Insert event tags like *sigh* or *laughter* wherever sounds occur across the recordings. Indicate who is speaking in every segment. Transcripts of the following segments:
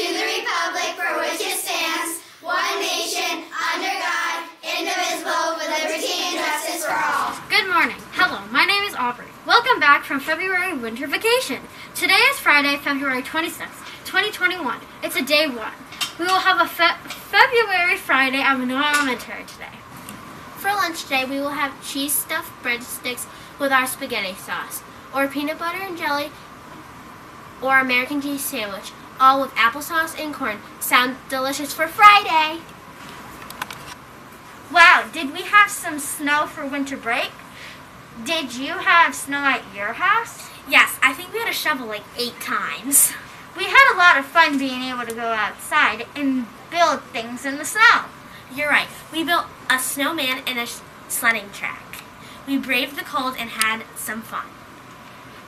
Speaker 1: to the republic for which it stands, one nation, under God, indivisible, with liberty and justice for all.
Speaker 2: Good morning. Hello, my name is Aubrey. Welcome back from February winter vacation. Today is Friday, February 26th, 2021. It's a day one. We will have a fe- February Friday at Minoa Elementary today.
Speaker 3: For lunch today, we will have cheese stuffed breadsticks with our spaghetti sauce, or peanut butter and jelly, or American cheese sandwich, all with applesauce and corn. Sound delicious for Friday!
Speaker 2: Wow, did we have some snow for winter break? Did you have snow at your house?
Speaker 3: Yes, I think we had to shovel like eight times.
Speaker 2: We had a lot of fun being able to go outside and build things in the snow.
Speaker 3: You're right. We built a snowman and a sledding track. We braved the cold and had some fun.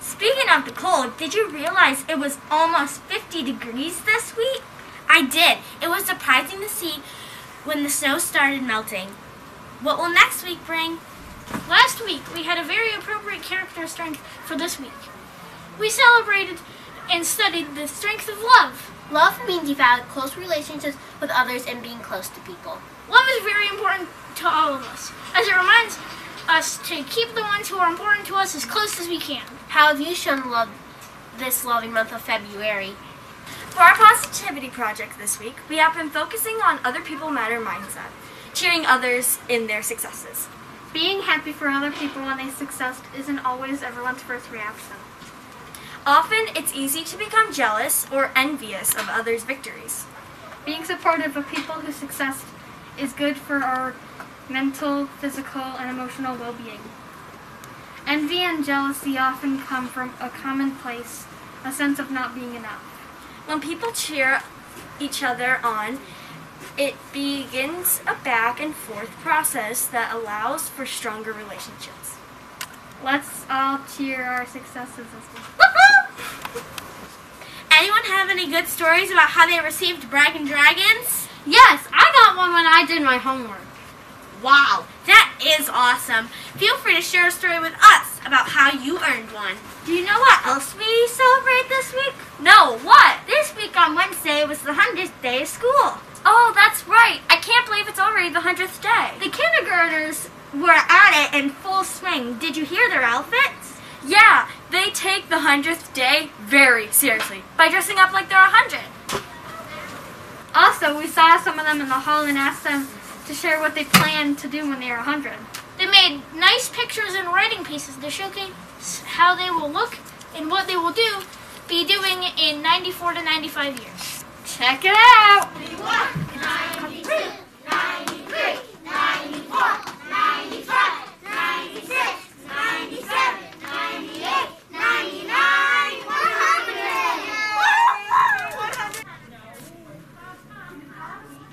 Speaker 2: Speaking of the cold, did you realize it was almost 50 degrees this week?
Speaker 3: I did. It was surprising to see when the snow started melting. What will next week bring?
Speaker 4: Last week, we had a very appropriate character strength for this week. We celebrated and studied the strength of love.
Speaker 3: Love means you've had close relationships with others and being close to people.
Speaker 4: Love is very important to all of us, as it reminds us to keep the ones who are important to us as close as we can.
Speaker 3: How have you shown love this loving month of February?
Speaker 5: For our positivity project this week, we have been focusing on other people matter mindset, cheering others in their successes.
Speaker 2: Being happy for other people when they succeed isn't always everyone's first reaction.
Speaker 5: Often, it's easy to become jealous or envious of others' victories.
Speaker 2: Being supportive of people whose success is good for our mental, physical, and emotional well-being. Envy and jealousy often come from a common place, a sense of not being enough.
Speaker 5: When people cheer each other on, it begins a back and forth process that allows for stronger relationships.
Speaker 2: Let's all cheer our successes as well.
Speaker 3: Anyone have any good stories about how they received Bragging Dragons?
Speaker 2: Yes, I got one when I did my homework.
Speaker 3: Wow, that is awesome. Feel free to share a story with us about how you earned one.
Speaker 2: Do you know what else we celebrate this week?
Speaker 5: No, what?
Speaker 2: This week on Wednesday was the 100th day of school.
Speaker 5: Oh, that's right. I can't believe it's already the 100th day.
Speaker 2: The kindergartners were at it in full swing. Did you hear their outfits?
Speaker 5: Yeah, they take the 100th day very seriously by dressing up like they're 100.
Speaker 2: Also, we saw some of them in the hall and asked them to share what they plan to do when they are 100.
Speaker 4: They made nice pictures and writing pieces to showcase how they will look and what they will do be doing in 94 to 95 years.
Speaker 2: Check it out!
Speaker 1: 92, 93, 94, 95, 96, 97, 98, 99, 100!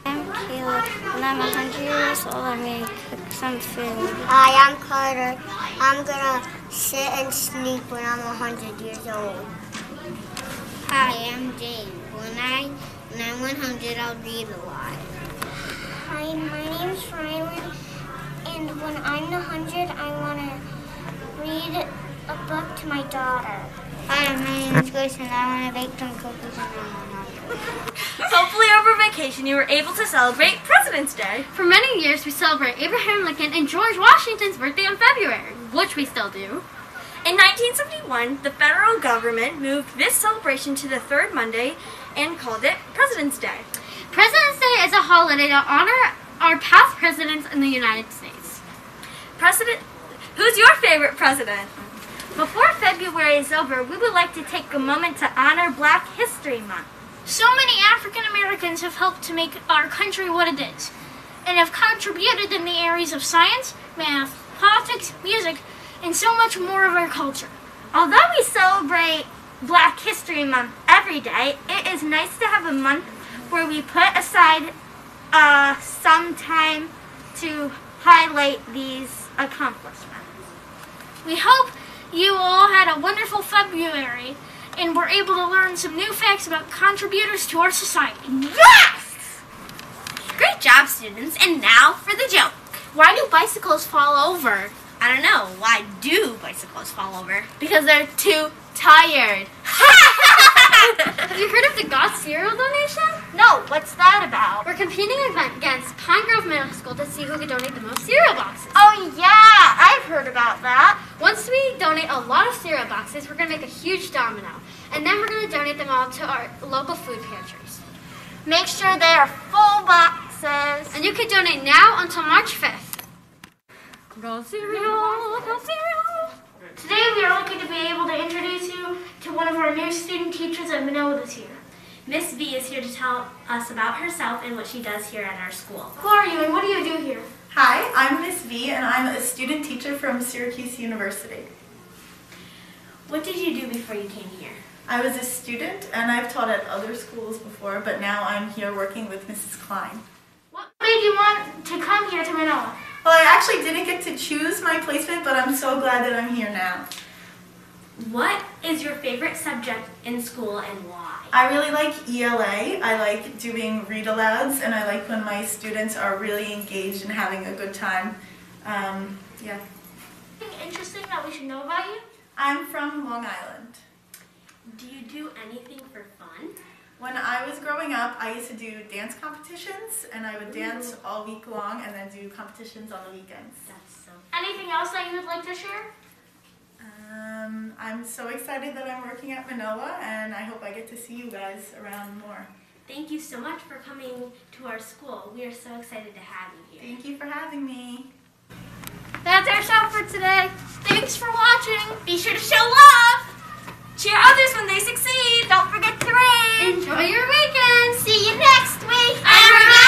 Speaker 6: I'm Caleb. When I'm 100 years old, I'm going to cook some food.
Speaker 7: Hi, I'm Carter. I'm gonna sit and sneak when I'm 100 years old.
Speaker 6: Hi, I'm Jane. When I when I'm 100, I'll read a lot.
Speaker 7: Hi, my name's Rylan, and when I'm 100, I wanna read a book to my daughter.
Speaker 6: Hi, my name is Grace, and I want to bake some cookies when I'm 100.
Speaker 5: Hopefully, over vacation, you were able to celebrate President's Day.
Speaker 2: For many years, we celebrate Abraham Lincoln and George Washington's birthday in February, which we still do.
Speaker 5: In 1971, the federal government moved this celebration to the third Monday and called it President's Day.
Speaker 2: President's Day is a holiday to honor our past presidents in the United States.
Speaker 5: President, who's your favorite president?
Speaker 2: Before February is over, we would like to take a moment to honor Black History Month.
Speaker 4: So many African Americans have helped to make our country what it is, and have contributed in the areas of science, math, politics, music, and so much more of our culture.
Speaker 2: Although we celebrate Black History Month every day, it is nice to have a month where we put aside uh, some time to highlight these accomplishments.
Speaker 4: We hope you all had a wonderful February and we're able to learn some new facts about contributors to our society.
Speaker 3: Yes! Great job, students. And now for the joke. Why do bicycles fall over? I don't know. Why do bicycles fall over? Because they're too tired. *laughs*
Speaker 8: Have you heard of the Got Cereal donation?
Speaker 2: What's that about?
Speaker 8: We're competing against Pine Grove Middle School to see who can donate the most cereal boxes.
Speaker 2: Oh yeah, I've heard about that.
Speaker 8: Once we donate a lot of cereal boxes, we're going to make a huge domino. And then we're going to donate them all to our local food pantries.
Speaker 2: Make sure they are full boxes.
Speaker 8: And you can donate now until March 5th. Go cereal, go cereal.
Speaker 4: Today we are lucky to be able to introduce you to one of our new student teachers at Minoa this year.
Speaker 3: Miss V is here to tell us about herself and what she does here at our school.
Speaker 4: Who are you and what do you do here?
Speaker 9: Hi, I'm Miss V and I'm a student teacher from Syracuse University.
Speaker 3: What did you do before you came here?
Speaker 9: I was a student and I've taught at other schools before, but now I'm here working with Mrs. Klein.
Speaker 4: What made you want to come here to Minoa?
Speaker 9: Well, I actually didn't get to choose my placement, but I'm so glad that I'm here now.
Speaker 3: What is your favorite subject in school and why?
Speaker 9: I really like ELA. I like doing read alouds and I like when my students are really engaged and having a good time. Um, yeah.
Speaker 4: Anything interesting that we should know about you?
Speaker 9: I'm from Long Island.
Speaker 3: Do you do anything for fun?
Speaker 9: When I was growing up, I used to do dance competitions, and I would dance all week long and then do competitions on the weekends.
Speaker 3: That's so
Speaker 4: Anything else that you would like to share?
Speaker 9: Um, I'm so excited that I'm working at Minoa, and I hope I get to see you guys around more.
Speaker 3: Thank you so much for coming to our school. We are so excited to have you here.
Speaker 9: Thank you for having me.
Speaker 8: That's our show for today.
Speaker 4: Thanks for watching.
Speaker 3: Be sure to show love. Cheer others when they succeed.
Speaker 5: Don't
Speaker 2: forget to rave.
Speaker 8: Enjoy your weekend.
Speaker 3: See you next week.